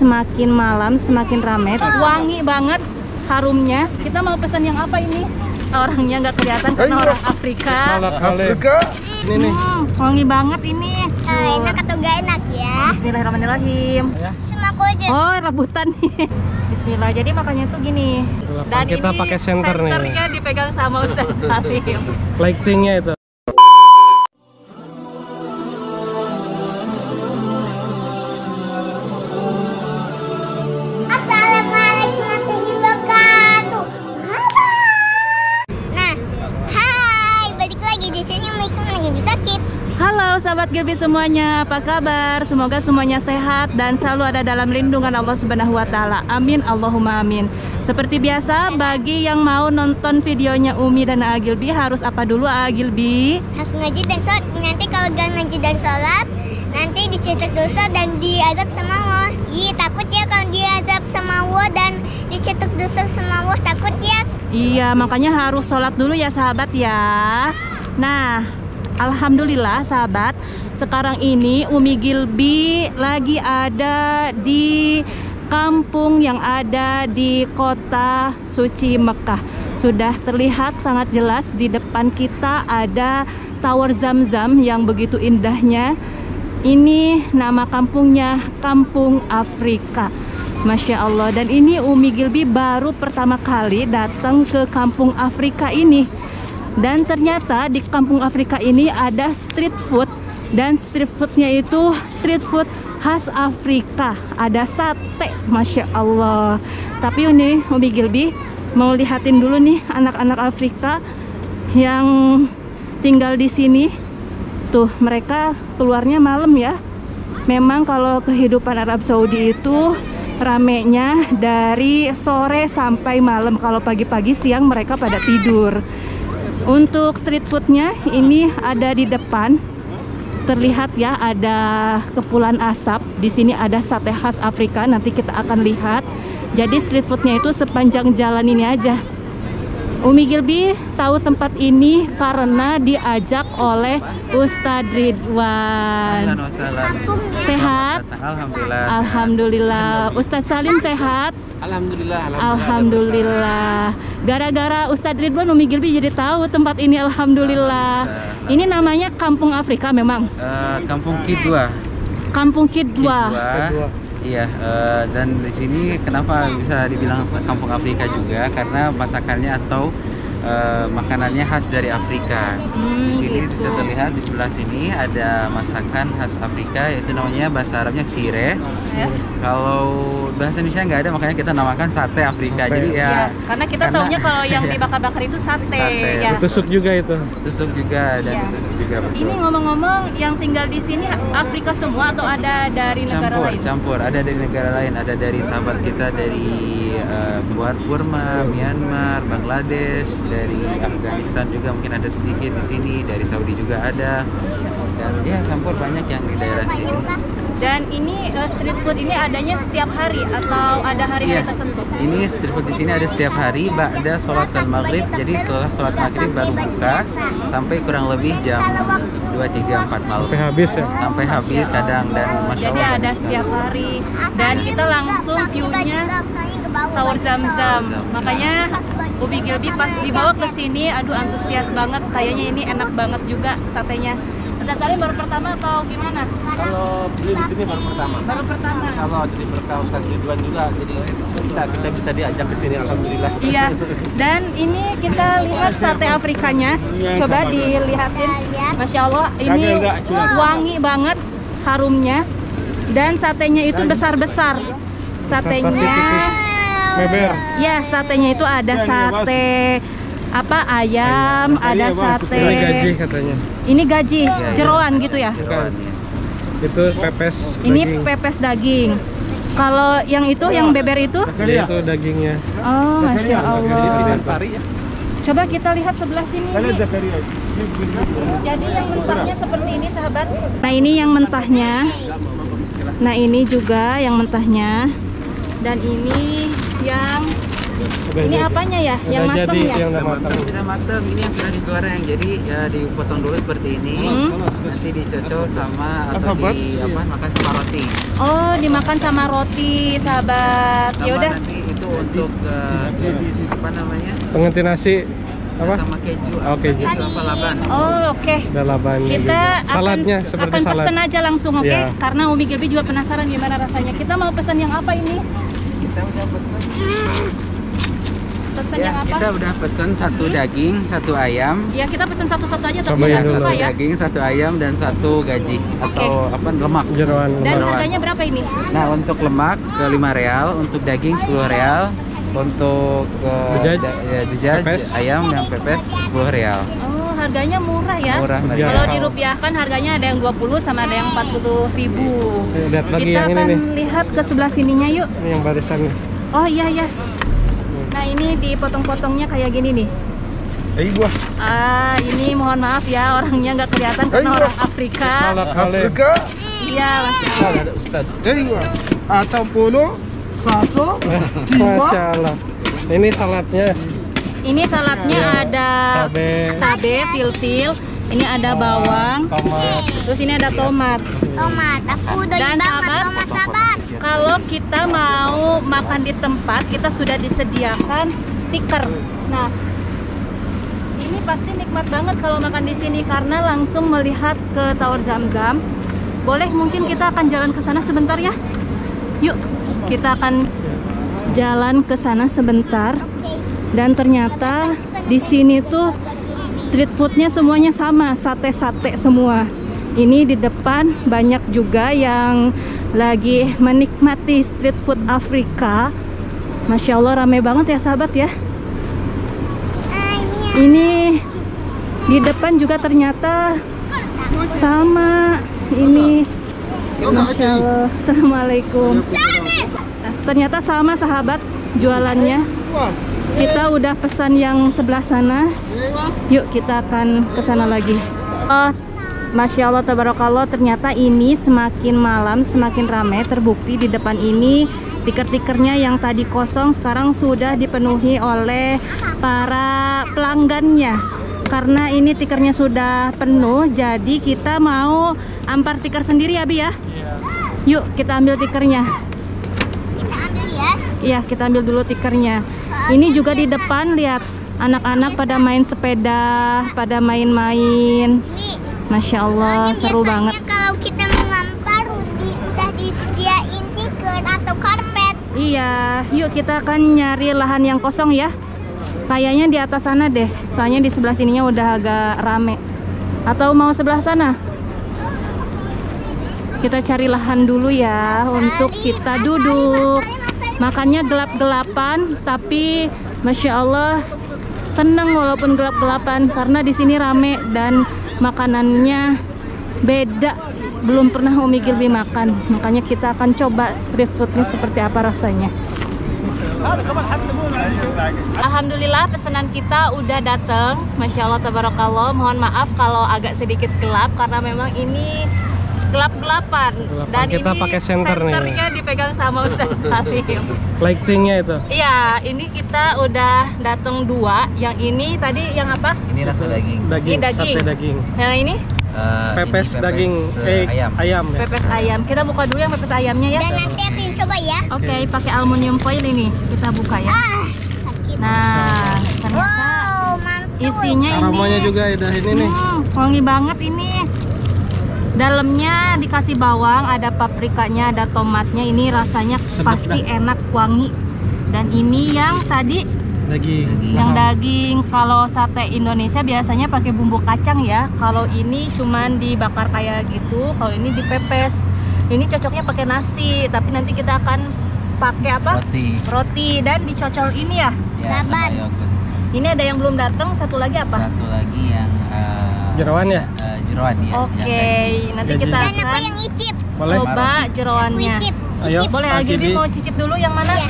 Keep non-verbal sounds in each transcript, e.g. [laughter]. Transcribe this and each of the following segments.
semakin malam semakin ramai. Wangi banget harumnya. Kita mau pesan yang apa ini? Orangnya nggak kelihatan karena Ayo. orang Afrika. Afrika. Ini nih. Hmm, wangi banget ini. Eh, enak atau gak enak ya? Bismillahirrahmanirrahim. Aja. Oh, rebutan nih. Bismillah. Jadi makanya tuh gini. Itulah, kita pakai senter nih. senternya dipegang sama Ustaz Salim. Lightingnya itu. Sahabat Gilby semuanya, apa kabar? Semoga semuanya sehat dan selalu ada dalam lindungan Allah Subhanahu wa taala. Amin Allahumma amin. Seperti biasa, bagi yang mau nonton videonya Umi dan Agilbi harus apa dulu Agilbi? Harus ngaji dan sholat. Nanti kalau gak ngaji dan sholat, nanti dicetak dosa dan diadab sama Allah. Ih, takut ya kalau diadab sama Allah dan dicetak dosa sama Allah. Takut ya? Iya, makanya harus sholat dulu ya sahabat ya. Nah, Alhamdulillah sahabat, sekarang ini Umi Gilbi lagi ada di kampung yang ada di kota suci Mekah. Sudah terlihat sangat jelas di depan kita ada Tower Zam-Zam yang begitu indahnya. Ini nama kampungnya Kampung Afrika. Masya Allah dan ini Umi Gilbi baru pertama kali datang ke Kampung Afrika ini dan ternyata di Kampung Afrika ini ada street food. Dan street foodnya itu street food khas Afrika. Ada sate Masya Allah. Tapi ini Umi Gilbi mau lihatin dulu nih anak-anak Afrika yang tinggal di sini. Tuh mereka keluarnya malam ya. Memang kalau kehidupan Arab Saudi itu ramenya dari sore sampai malam. Kalau pagi-pagi siang mereka pada tidur untuk street foodnya ini ada di depan. Terlihat ya ada kepulan asap. Di sini ada sate khas Afrika nanti kita akan lihat. Jadi street foodnya itu sepanjang jalan ini aja Umi Gilbi tahu tempat ini karena diajak oleh Ustadz Ridwan. Sehat? Alhamdulillah. Alhamdulillah. Ustadz Salim sehat? Alhamdulillah. Alhamdulillah. Gara-gara Ustadz Ridwan Umi Gilbi jadi tahu tempat ini Alhamdulillah. Ini namanya Kampung Afrika memang. Eh, Kampung Kidwa. Kampung Kidwa. Kidwa. Iya, eh, dan di sini kenapa bisa dibilang Kampung Afrika juga? Karena masakannya atau eh, makanannya khas dari Afrika. Hmm, Di sini gitu. bisa terlihat di sebelah sini ada masakan khas Afrika yaitu namanya bahasa Arabnya sire. Ya. Kalau bahasa Indonesia nggak ada makanya kita namakan sate Afrika. Jadi Ya, ya, karena kita karena- taunya kalau yang [laughs] Iya. dibakar-bakar itu sate, Sate. ya. Tusuk juga itu. tusuk juga dan Iya. ditusuk juga betul. Ini ngomong-ngomong yang tinggal di sini Afrika semua atau ada dari negara campur lain? campur ada dari negara lain ada dari sahabat kita dari eh, buat Burma Myanmar Bangladesh dari Afghanistan juga mungkin ada sedikit di sini dari Saudi juga ada. Dan ya campur banyak yang di daerah sini Dan ini eh, street food ini adanya setiap hari atau ada hari-hari Iya. tertentu? ini street food di sini ada setiap hari ada sholat al maghrib jadi setelah sholat maghrib baru buka sampai kurang lebih jam 2, 3, 4 malam Sampai habis ya. sampai habis kadang dan masya Jadi Allah ada banyak setiap hari dan kita langsung view-nya Tower Zam-Zam. Makanya Ubi Gilbi pas dibawa ke sini, aduh antusias banget. Kayaknya ini enak banget juga satenya. Ustaz Salim baru pertama atau gimana? Kalau beli di sini baru pertama. Baru pertama. Kalau jadi berkah Ustaz Ridwan juga, jadi kita kita bisa diajak ke sini, alhamdulillah. Iya. Dan ini kita lihat sate Afrikanya. Coba dilihatin. Masya Allah, ini wangi banget harumnya. Dan satenya itu besar-besar. Satenya Beber. Ya, satenya itu ada sate apa ayam, ada sate. Ini gaji katanya. Ini gaji, Iya, iya. jeroan gitu ya. Jeroan, ya. Itu pepes Ini daging. pepes daging. Kalau yang itu, yang beber itu, Iya, itu dagingnya. oh masya Allah. Pari ya. Coba kita lihat sebelah sini. Jadi yang mentahnya seperti ini, sahabat. Nah ini yang mentahnya. Nah ini juga yang mentahnya. Dan ini yang Udah Ini jadi. apanya ya? Udah Yang mateng jadi ya? yang udah matang. Sudah matang, ini yang sudah digoreng. Jadi ya dipotong dulu seperti ini. Hmm. Nanti dicocol sama atau Asabat. di apa makan sama roti. Oh, dimakan sama roti, sahabat. Ya udah. nanti itu untuk eh, apa namanya? Pengganti nasi apa? Sama keju, Oh, keju. keju apa laban. Oh, oke. Ada labannya Kita juga. akan, Saladnya seperti akan salad. pesen aja langsung, oke? Iya. Karena Umi Gilby juga penasaran gimana rasanya. Kita mau pesan yang apa ini? Kita udah pesan. Pesan Ya, yang apa? kita udah pesen satu daging, satu ayam. Ya, kita pesan satu-satu aja tapi suka Satu ya. daging, satu ayam dan satu gaji atau apa lemak. Jeroan. Dan Jeroan. harganya berapa ini? Nah, untuk lemak ke 5 real, untuk daging 10 real, untuk uh, Dejaj, da- ya, dejaj, pepes. ayam yang pepes 10 real. Oh, harganya murah ya. Murah Iya. meriah. Kalau dirupiahkan harganya ada yang 20 sama ada yang 40 ribu. Lihat lagi Kita yang ini akan nih. lihat ke sebelah sininya yuk. Ini yang barisan. Oh iya ya. Ini dipotong-potongnya kayak gini nih. Eh, buah. Ah ini mohon maaf ya orangnya nggak kelihatan karena orang Afrika. Afrika. Iya ada Ustaz. Eh, buah. Atau puluh satu dua. Masya Allah. Ini saladnya. Ini saladnya Iya. ada Cabe. cabe, fil-fil. Ini ada bawang. Tomat. Terus ini ada tomat. Tomat, aku doyan Dan banget sahabat, tomat sahabat. Kalau kita mau makan di tempat, kita sudah disediakan tikar. Nah, ini pasti nikmat banget kalau makan di sini karena langsung melihat ke Tower Zam-Zam. Boleh mungkin kita akan jalan ke sana sebentar ya? Yuk, kita akan jalan ke sana sebentar. Dan ternyata di sini tuh street foodnya semuanya sama, sate-sate semua. Ini di depan banyak juga yang lagi menikmati street food Afrika. Masya Allah rame banget ya sahabat ya. Ini. Ini di depan juga ternyata sama. Ini Masya Allah. Assalamualaikum. Ternyata sama sahabat jualannya. Kita udah pesan yang sebelah sana. Yuk kita akan ke sana lagi. Oh, Masya Allah tabarakallah ternyata ini semakin malam semakin ramai terbukti di depan ini tiker-tikernya yang tadi kosong sekarang sudah dipenuhi oleh para pelanggannya karena ini tikernya sudah penuh jadi kita mau ampar tiker sendiri ya Bi ya yuk kita ambil tikernya ya. Iya, kita ambil dulu tikernya. Ini juga di depan lihat anak-anak pada main sepeda, pada main-main. Masya Allah, seru banget. Kalau kita mengampar udah, udah disediain tikar atau karpet. Iya, yuk kita akan nyari lahan yang kosong ya. Kayaknya di atas sana deh, soalnya di sebelah sininya udah agak rame. Atau mau sebelah sana? Kita cari lahan dulu ya untuk kita duduk. Makannya gelap-gelapan, tapi masya Allah seneng walaupun gelap-gelapan karena di sini rame dan makanannya beda. Belum pernah Umi Gilby makan, makanya kita akan coba street foodnya seperti apa rasanya. Alhamdulillah pesanan kita udah dateng Masya Allah tabarakallah Mohon maaf kalau agak sedikit gelap Karena memang ini gelap-gelapan Gelapan. Kita pakai senter nih. senternya dipegang sama Ustaz Salim [laughs] Lightingnya itu. Iya ini kita udah dateng dua Yang ini tadi yang apa? Ini rasa daging. Daging, Ini daging. sate daging. Yang ini Eh, Pepes, ini daging, eh, eh, ayam. ayam ya. pepes ayam Kita buka dulu yang pepes ayamnya ya Dan nanti aku yang coba ya. Oke pakai aluminium foil ini Kita buka ya Ah, sakit. Nah ternyata Wow, mantul. isinya ini Aromanya juga udah ini nih. Hmm, wangi banget ini. Dalamnya dikasih bawang, ada paprikanya, ada tomatnya. Ini rasanya Sedap pasti dah. enak, wangi. Dan ini yang tadi Daging. yang daging kalau sate Indonesia biasanya pakai bumbu kacang ya. Kalau ini cuman dibakar kayak gitu, kalau ini dipepes. Ini cocoknya pakai nasi, tapi nanti kita akan pakai apa? Roti. Roti dan dicocol ini ya. Ya, Laban. Ini ada yang belum datang, satu lagi apa? Satu lagi yang eh, Jeroan ya? eh, jeroan ya. Oke, gaji. nanti Gaji. kita Dan aku akan yang icip. Boleh? coba jeroannya. icip. Ayo. Boleh Gibi. mau cicip dulu yang mana? Iya.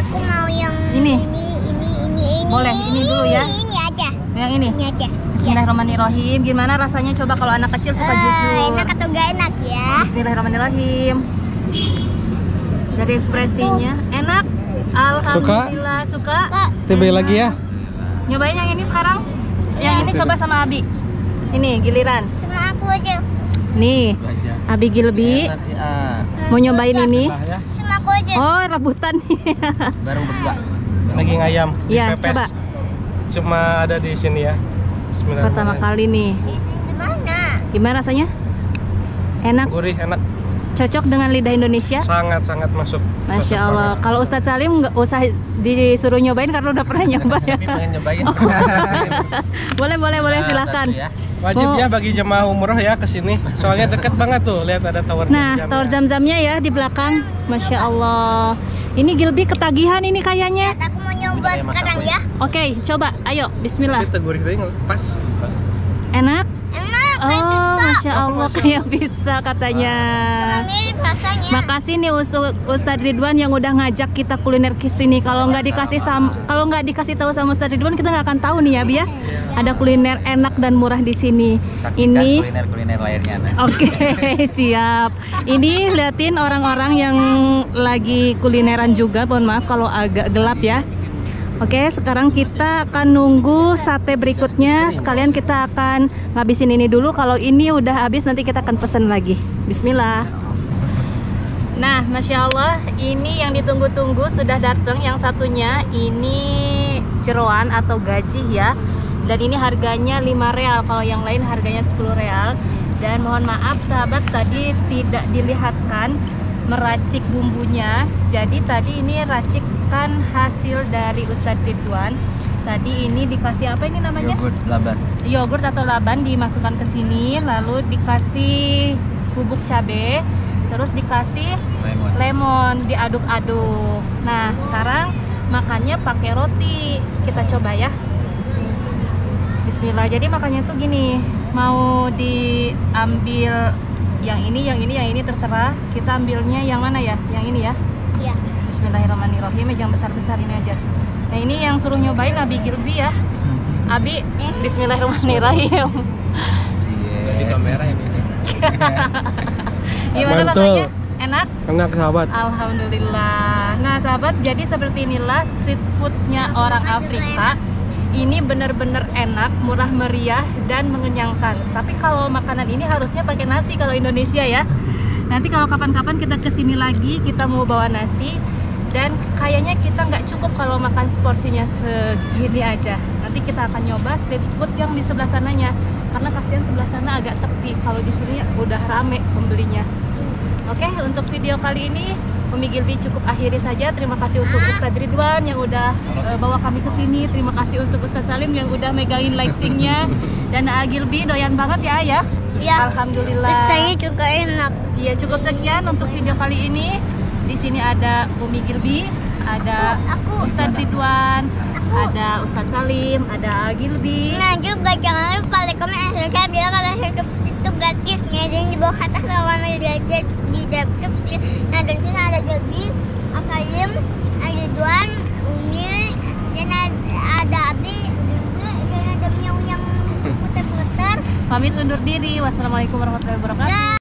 Aku mau yang Ini. ini, ini, ini, ini. Boleh, ini dulu ya. Ini aja. Yang ini. Ini aja. Ya. Bismillahirrahmanirrahim. Gimana rasanya coba kalau anak kecil suka Eh, jujur? enak atau gak enak ya? Bismillahirrahmanirrahim. Dari ekspresinya enak. Alhamdulillah suka. Kita beli lagi ya. Nyobain yang ini sekarang. Yang ini coba sama Abi. Ini giliran. Sama aku aja. Nih, Abi Gilbi ya. mau nyobain ini. Ya. Sama aku aja. Oh, rebutan nih. [laughs] Bareng berdua. Daging ayam Iya, dipepes. coba. Cuma ada di sini ya. Pertama kali nih. Di mana? Gimana rasanya? Enak, Gurih, enak. cocok dengan lidah Indonesia. Sangat sangat masuk. Masya Cocok Allah. Kalau Ustadz Salim nggak usah disuruh nyobain karena udah pernah nyoba ya. Tapi pengen nyobain. boleh, boleh, boleh silahkan. Satu ya. Wajib Oh. ya bagi jemaah umroh ya ke sini. Soalnya deket banget tuh. Lihat ada tower Nah, tower zam-zamnya ya di belakang. Masya Allah. Ini Gilbi ketagihan ini kayaknya. Aku mau nyoba sekarang ya. Oke, coba. Ayo, Bismillah. Tapi pas. Enak? Oh, pizza. Masya Allah kayak pizza katanya. Makasih nih Ustu- Ustadz Ridwan yang udah ngajak kita kuliner ke sini. Kalau nggak dikasih sam, kalau nggak dikasih tahu sama Ustadz Ridwan kita nggak akan tahu nih ya, Bi ya. Ada kuliner enak dan murah di sini. Saksikan Ini kuliner-kuliner lainnya. Nah. Oke, [laughs] siap. Ini liatin orang-orang yang lagi kulineran juga. Mohon maaf kalau agak gelap ya. Oke, sekarang kita akan nunggu sate berikutnya. Sekalian kita akan ngabisin ini dulu. Kalau ini udah habis, nanti kita akan pesen lagi. Bismillah. Nah, masya Allah, ini yang ditunggu-tunggu sudah datang. Yang satunya ini jeroan atau gaji ya. Dan ini harganya 5 real. Kalau yang lain harganya 10 real. Dan mohon maaf sahabat tadi tidak dilihatkan meracik bumbunya. Jadi tadi ini racikan hasil dari Ustadz Ridwan. Tadi ini dikasih apa ini namanya? Yogurt laban. yogurt atau laban dimasukkan ke sini lalu dikasih bubuk cabe terus dikasih Lemon. lemon diaduk-aduk nah sekarang makannya pakai roti kita coba ya Bismillah jadi makannya tuh gini mau diambil yang ini yang ini yang ini terserah kita ambilnya yang mana ya yang ini ya Iya. Bismillahirrahmanirrahim yang besar-besar ini aja nah ini yang suruh nyobain Abi Gilbi ya Abi Bismillahirrahmanirrahim Di kamera ini. [laughs] Gimana Mantul. rasanya? Enak? Enak sahabat. Alhamdulillah. Nah, sahabat, jadi seperti inilah street foodnya orang Afrika. Ini benar-benar enak, murah meriah, dan mengenyangkan. Tapi kalau makanan ini harusnya pakai nasi kalau Indonesia ya. Nanti kalau kapan-kapan kita ke sini lagi, kita mau bawa nasi. Dan kayaknya kita nggak cukup kalau makan seporsinya segini aja. Nanti kita akan nyoba street food yang di sebelah sananya. Karena kasihan sebelah sana agak sepi. Kalau di sini udah rame pembelinya. Oke, untuk video kali ini Umi Gilbi cukup akhiri saja. Terima kasih untuk Ustadz Ridwan yang udah eh, bawa kami ke sini. Terima kasih untuk Ustadz Salim yang udah megangin lightingnya. Dan A Gilbi doyan banget ya ya. Ya. Alhamdulillah. Pizzanya juga enak. Iya cukup sekian untuk video kali ini. Di sini ada Umi Gilbi, ada Aku, aku. Ustadz Ridwan, Aku. ada Ustadz Salim, ada Gilbi. Nah juga jangan lupa like, comment, and subscribe biar kalau subscribe itu gratisnya dan di bawah atas lawan di di deskripsi. Nah dari sini ada Gabi, Akalim, ada Duan, Umi, dan ada, Abi. [laughs] Pamit undur diri. Wassalamualaikum warahmatullahi wabarakatuh.